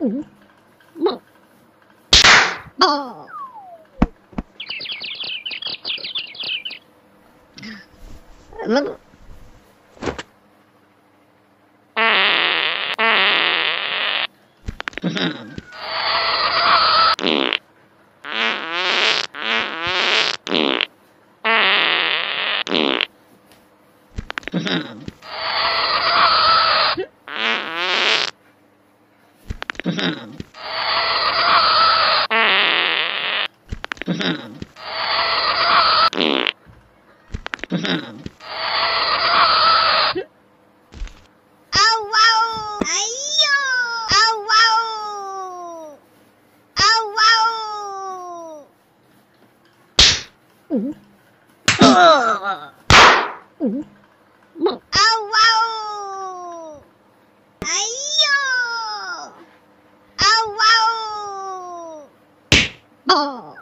Mm-hmm. Ooh. Uh. Ooh. Oh.